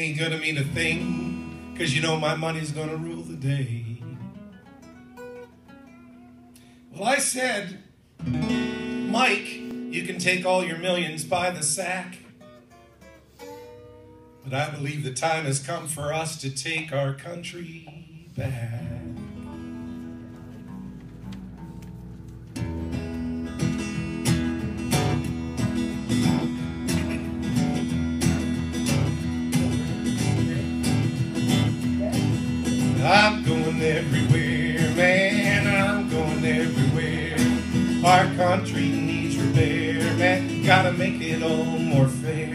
ain't gonna mean a thing, cause you know my money's gonna rule the day. Well, I said, Mike, you can take all your millions by the sack. But I believe the time has come for us to take our country back. Going everywhere, man. I'm going everywhere. Our country needs repair, man. Gotta make it all more fair.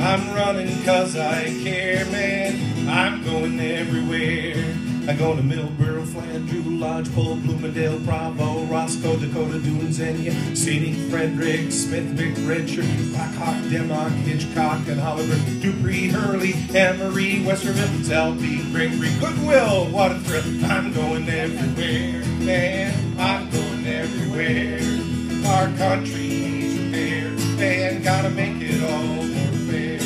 I'm running cause I care, man. I'm going everywhere. I go to Millboro, Flandreau, Lodgepole, Bloomingdale, Bravo, Roscoe, Dakota, Dunes, Enya, City, Frederick, Smithwick, Redshirt, Blackhawk, Denmark, Hitchcock, and Hollywood, Dupree, Hurley, Emery, Westerville, Selby, Gregory, Goodwill. What a thrill. I'm going everywhere, man. I'm going everywhere. Our country needs repair, man. Gotta make it all more fair.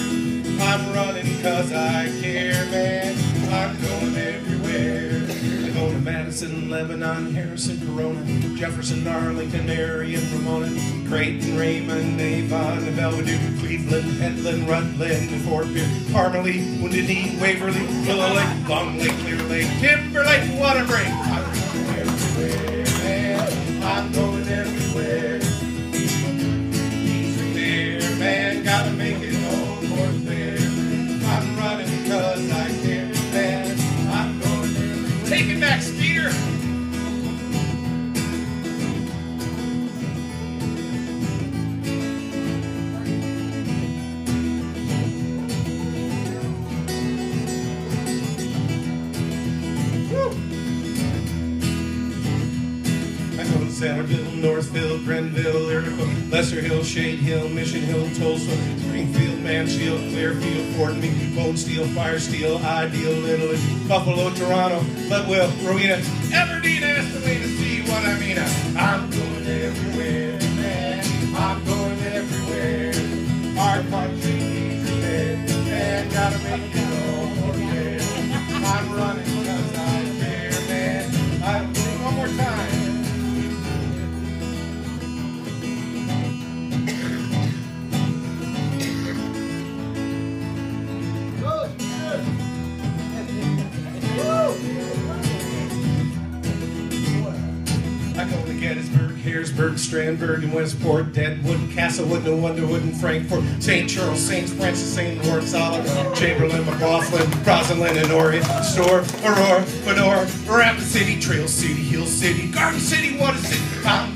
I'm running cause I care, man. I'm going everywhere. Madison, Lebanon, Harrison, Corona, Jefferson, Arlington, Ramona, Creighton, Raymond, Avon, Belvidere, Cleveland, Headland, Rutland, and Fort Pierre, Harmony, Wounded Knee, Waverly, Willow Lake, Long Lake, Clear Lake, Timber Lake, Waterbury. I'm going everywhere, man. I'm going everywhere. Needs repair, man. Gotta make it all more fair. I'm running cause I care, man. I'm going everywhere. Take it back, To Centerville, Northville, Grenville, Lesterville, Shade Hill, Mission Hill, Tulsa, Springfield, Mansfield, Clearfield, Fort Meade, Bonesteel, Fire Steel, Ideal, Little, Buffalo, Toronto, Leadville, Rowena, Aberdeen, to see what I mean. I'm going everywhere, Gettysburg, Harrisburg, Strandburg, and Westport, Deadwood, Castlewood, New Underwood, and Frankfort, St. Charles, St. Francis, St. Lawrence, Oliver, Chamberlain, McLaughlin, Roslyn, and Orient, Store, Aurora, Fedora, Rapid City, Trail City, Hill City, Garden City, is it? I'm